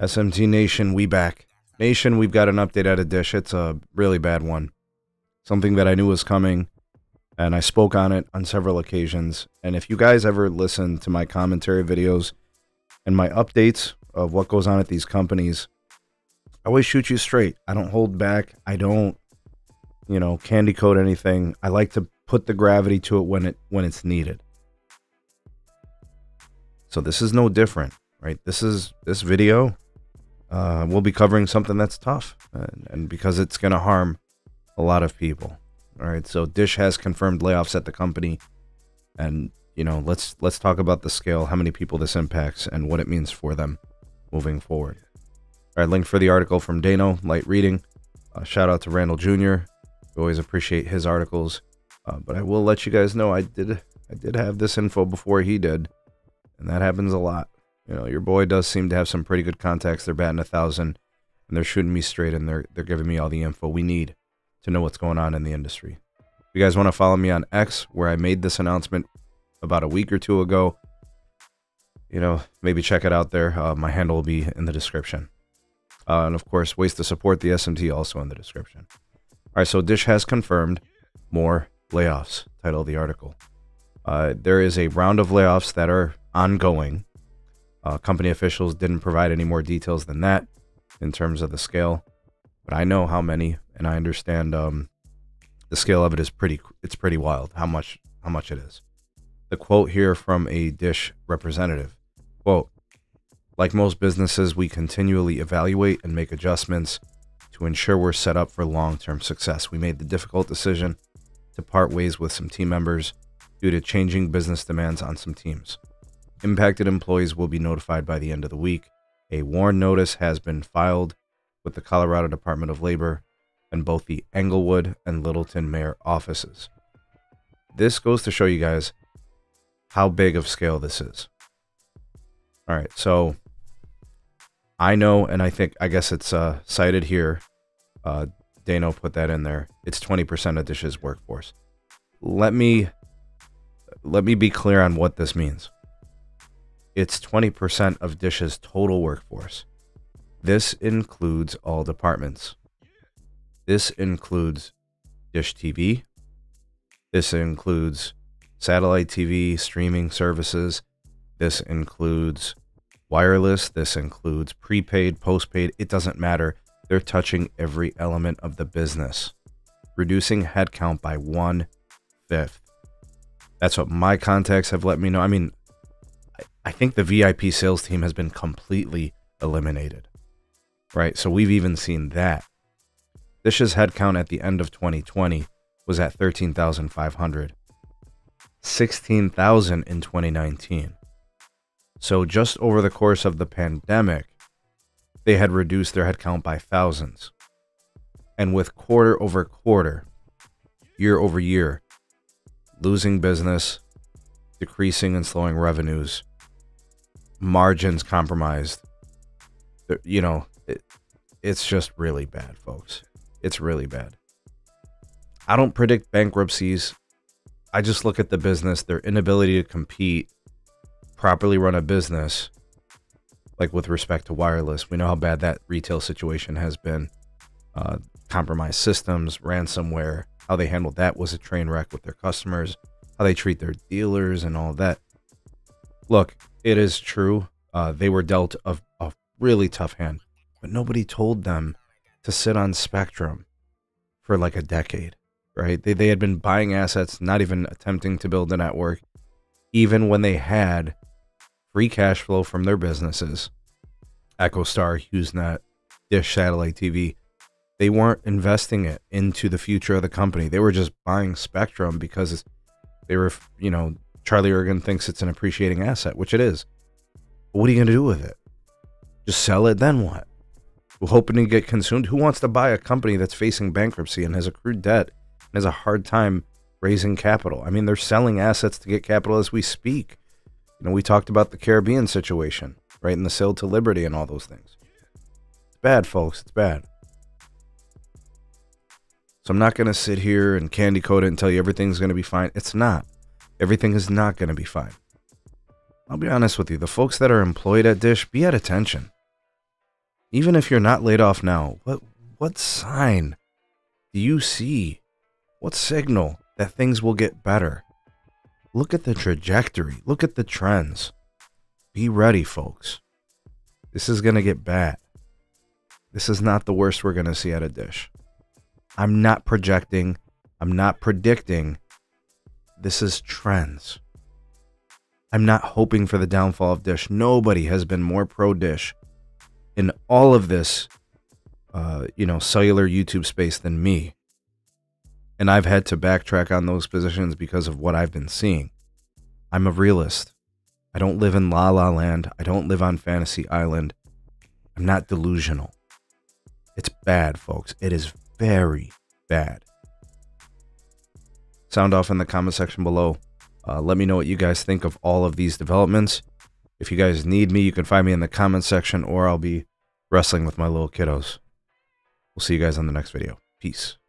SMT Nation, we back. Nation, we've got an update out of Dish. It's a really bad one. Something that I knew was coming, and I spoke on it on several occasions. And if you guys ever listen to my commentary videos and my updates of what goes on at these companies, I always shoot you straight. I don't hold back. I don't, you know, candy coat anything. I like to put the gravity to it when it when it's needed. So this is no different, right? This is this video uh, we'll be covering something that's tough, and, and because it's going to harm a lot of people. All right, so Dish has confirmed layoffs at the company, and you know let's let's talk about the scale, how many people this impacts, and what it means for them moving forward. All right, link for the article from Dano, light reading. Uh, shout out to Randall Jr. We always appreciate his articles, uh, but I will let you guys know I did I did have this info before he did, and that happens a lot. You know, your boy does seem to have some pretty good contacts. They're batting a thousand, and they're shooting me straight, and they're they're giving me all the info we need to know what's going on in the industry. If you guys want to follow me on X, where I made this announcement about a week or two ago, you know, maybe check it out there. Uh, my handle will be in the description. Uh, and of course, ways to support the SMT also in the description. All right, so Dish has confirmed more layoffs. Title of the article. Uh, there is a round of layoffs that are ongoing. Uh, company officials didn't provide any more details than that in terms of the scale, but I know how many, and I understand um, the scale of it is pretty. It's pretty wild how much how much it is. The quote here from a Dish representative: "Quote: Like most businesses, we continually evaluate and make adjustments to ensure we're set up for long-term success. We made the difficult decision to part ways with some team members due to changing business demands on some teams." Impacted employees will be notified by the end of the week. A warn notice has been filed with the Colorado Department of Labor and both the Englewood and Littleton mayor offices. This goes to show you guys how big of scale this is. All right, so I know, and I think I guess it's uh, cited here. Uh, Dano put that in there. It's 20% of Dish's workforce. Let me let me be clear on what this means it's 20% of Dish's total workforce. This includes all departments. This includes Dish TV. This includes satellite TV, streaming services. This includes wireless. This includes prepaid, postpaid. It doesn't matter. They're touching every element of the business, reducing headcount by one fifth. That's what my contacts have let me know. I mean, I think the VIP sales team has been completely eliminated. Right? So we've even seen that. Dish's headcount at the end of 2020 was at 13,500. 16,000 in 2019. So just over the course of the pandemic, they had reduced their headcount by thousands. And with quarter over quarter, year over year, losing business, decreasing and slowing revenues, margins compromised. You know, it, it's just really bad, folks. It's really bad. I don't predict bankruptcies. I just look at the business, their inability to compete, properly run a business, like with respect to wireless. We know how bad that retail situation has been. Uh, compromised systems, ransomware, how they handled that was a train wreck with their customers, how they treat their dealers, and all that. Look, it is true. Uh, they were dealt a, a really tough hand, but nobody told them to sit on Spectrum for like a decade, right? They, they had been buying assets, not even attempting to build a network, even when they had free cash flow from their businesses. EchoStar, HughesNet, Dish Satellite TV. They weren't investing it into the future of the company. They were just buying Spectrum because they were, you know, Charlie Ergen thinks it's an appreciating asset, which it is. But what are you going to do with it? Just sell it, then what? We're hoping to get consumed. Who wants to buy a company that's facing bankruptcy and has accrued debt and has a hard time raising capital? I mean, they're selling assets to get capital as we speak. You know, we talked about the Caribbean situation, right? And the sale to Liberty and all those things. It's bad, folks. It's bad. So I'm not going to sit here and candy coat it and tell you everything's going to be fine. It's not everything is not going to be fine. I'll be honest with you, the folks that are employed at Dish, be at attention. even if you're not laid off now, what what sign do you see? What signal that things will get better? Look at the trajectory. Look at the trends. Be ready, folks. This is going to get bad. This is not the worst we're going to see at a dish. I'm not projecting, I'm not predicting. This is trends. I'm not hoping for the downfall of Dish. Nobody has been more pro Dish in all of this, uh, you know, cellular YouTube space than me. And I've had to backtrack on those positions because of what I've been seeing. I'm a realist. I don't live in La La Land. I don't live on Fantasy Island. I'm not delusional. It's bad, folks. It is very bad. Sound off in the comment section below. Uh, let me know what you guys think of all of these developments. If you guys need me, you can find me in the comment section or I'll be wrestling with my little kiddos. We'll see you guys on the next video. Peace.